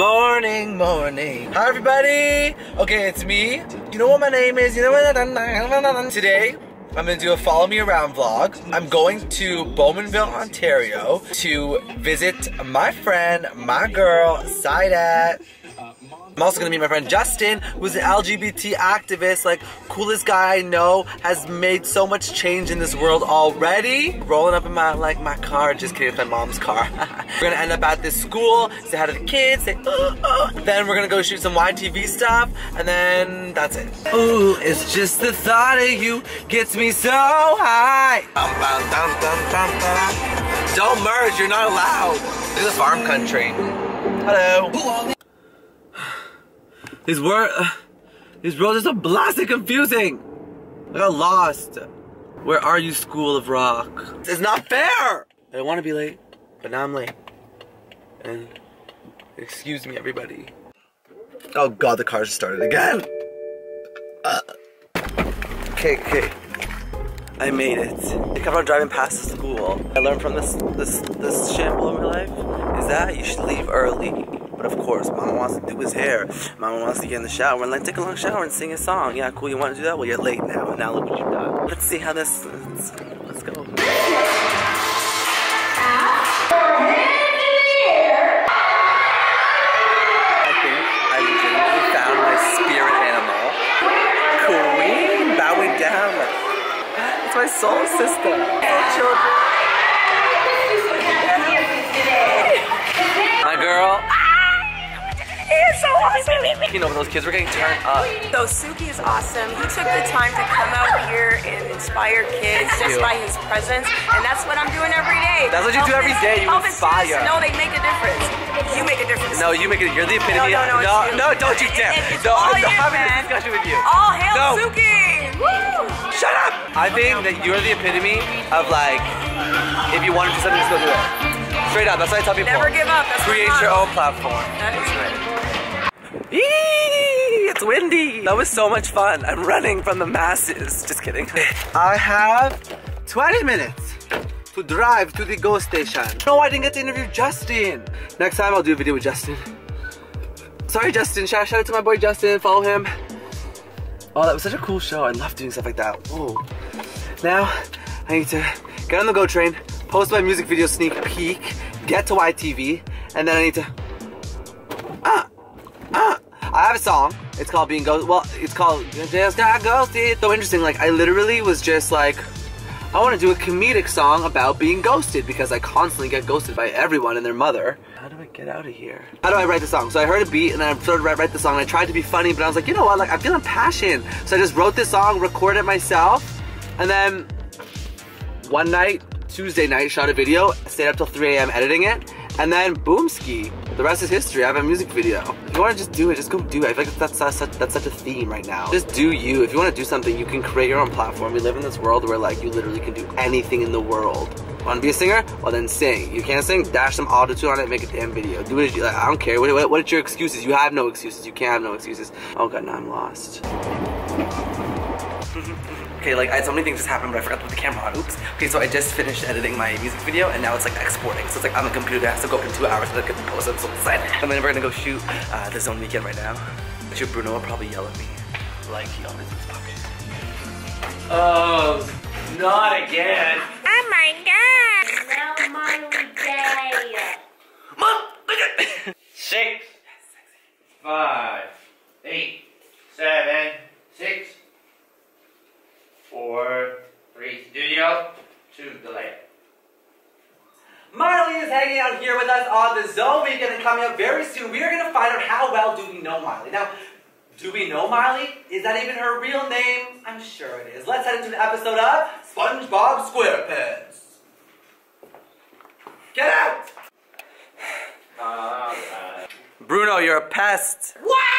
Morning, morning. Hi, everybody. Okay, it's me. You know what my name is? You know what? Today, I'm gonna do a follow me around vlog. I'm going to Bowmanville, Ontario to visit my friend, my girl, Saidat. I'm also gonna meet my friend Justin, who's an LGBT activist, like coolest guy I know, has made so much change in this world already. Rolling up in my like my car, just kidding, it's my mom's car. we're gonna end up at this school, say hi to the kids, say uh, uh. Then we're gonna go shoot some YTV stuff, and then that's it. Ooh, it's just the thought of you gets me so high. Don't merge, you're not allowed. This is farm country. Hello. These words, uh, these roads are so blasted confusing. I got lost. Where are you, School of Rock? It's not fair. I don't want to be late, but now I'm late. And excuse me, everybody. Oh God, the car just started again. Uh, okay, okay. I made it. I kept on driving past the school. I learned from this this this shamble in my life is that you should leave early. But of course, Mama wants to do his hair. Mama wants to get in the shower and like take a long shower and sing a song. Yeah, cool. You want to do that? Well, you're late now. Now look what you've done. Let's see how this. Let's, let's go. It's my soul sister. Children. My girl. It's so awesome. You know, those kids were getting turned up. So Suki is awesome. He took the time to come out here and inspire kids just by his presence, and that's what I'm doing every day. That's what you do every day. You inspire. know they make a difference. You make a difference. No, you make it. You're the epitome. No, no, no, no, no, don't you dare. It- no, I'm having man. a discussion with you. All hail No. Suki! Woo! Shut up! I think that you're the epitome of like, if you want to do something, just go do it. Straight up. That's what I tell people. Never give up. That's Create your own platform. That is right. Eee, it's windy. That was so much fun. I'm running from the masses. Just kidding. I have 20 minutes to drive to the GO station. No, I didn't get to interview Justin. Next time I'll do a video with Justin. Sorry, Justin. Shout, shout out to my boy Justin. Follow him. Oh, that was such a cool show. I love doing stuff like that. Whoa. Now, I need to get on the GO train, post my music video sneak peek, get to YTV, and then I need to ah, ah. I have a song. It's called Being Ghost. Well, it's called Just Got Ghosted. So interesting. Like, I literally was just like, I want to do a comedic song about being ghosted because I constantly get ghosted by everyone and their mother. How do I get out of here? How do I write the song? So I heard a beat and I started to write, the song. I tried to be funny, but I was like, you know what? Like, I'm feeling passion. So I just wrote this song, recorded myself, and then one night, Tuesday night, shot a video, stayed up till 3 a.m. editing it, and then boom ski. The rest is history. I have a music video. If you want to just do it, just go do it. I feel like that's, that's, such, that's such a theme right now. Just do you. If you want to do something, you can create your own platform. We live in this world where like you literally can do anything in the world. Want to be a singer? Well then sing. You can't sing? Dash some auto-tune on it, make a damn video. Do it. Like, I don't care. What, what, what are your excuses? You have no excuses. You can't have no excuses. Oh god, now I'm lost. Okay, like I had so many things just happened, but I forgot to put the camera on. Oops. Okay, so I just finished editing my music video, and now it's like exporting. So it's like on the computer. It has to go up in two hours to get the post. I'm so excited. And then we're gonna go shoot uh, the Zone Weekend right now. i Sure, Bruno will probably yell at me, like he always does. Oh, not again. Oh my god! Now Miley Day. Mom, look at. Six, three, studio, two, delay. Miley is hanging out here with us on the Zone Weekend and coming up very soon. We are going to find out how well do we know Miley. Now, do we know Miley? Is that even her real name? I'm sure it is. Let's head into an episode of SpongeBob SquarePants. Get out! Alright. Bruno, you're a pest. and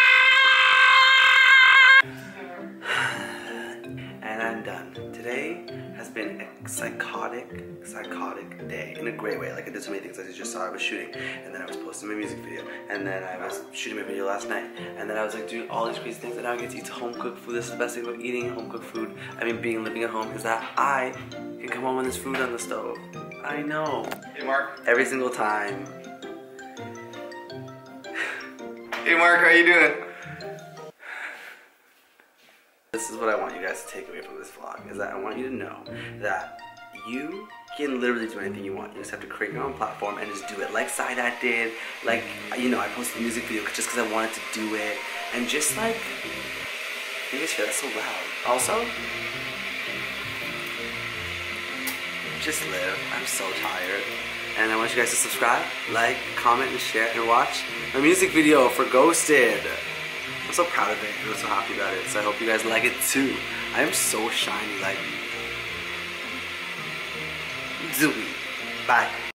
psychotic, psychotic day in a great way. Like I did so many things. You just saw, I was shooting, and then I was posting my music video, and then I was shooting my video last night, and then I was like doing all these crazy things, and now I get to eat home cooked food. This is the best thing about eating home cooked food. I mean, being living at home is that I can come home when there's food on the stove. I know. Hey, Mark. Every single time. Hey Mark, how you doing? This is what I want you guys to take away from this vlog, is that I want you to know that you can literally do anything you want. You just have to create your own platform and just do it. Like Saidat did, like, you know, I posted a music video just because I wanted to do it. And just like, you guys hear that so loud. Also, just live. I'm so tired. And I want you guys to subscribe, like, comment, and share, and watch my music video for Ghosted. I'm so proud of it. I'm so happy about it. So I hope you guys like it too. I am so shiny, like. Zooey. Bye.